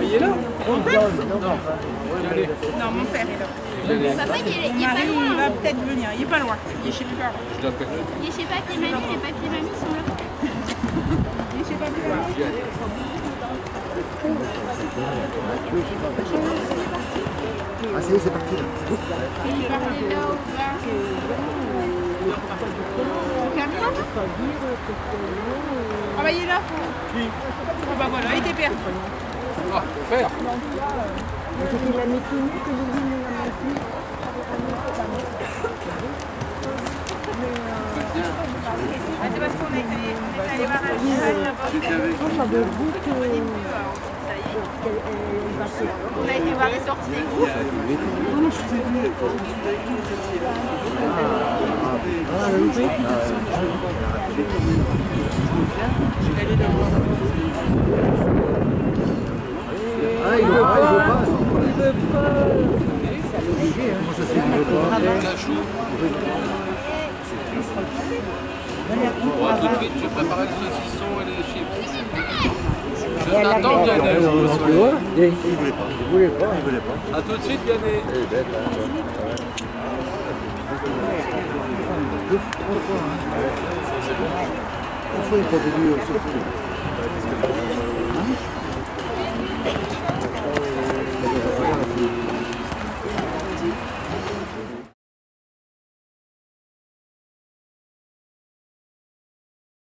il est là Non, mon père est là. Papa, il est, il est pas loin. il va peut-être venir. Il est pas loin. Il est chez mes parents. Il est chez papy et mamie, les papy et mamie sont là. Il est chez papy et mamie. Ah, c'est où, c'est parti là Il parlait là au bas. Calme-toi. Ah bah il est là. Ah bah voilà, il était perdu. Ah, père Ah, c'est parce qu'on est allé, voir un cheval là-bas. On a été voir les sorties des groupes. Ah, oui, oui. Ah, hein. Tout de suite, je prépare le saucisson et les chips. Je t'attends. Il voulait pas. Voulait pas. A tout de suite, hein, hein. Trois fois,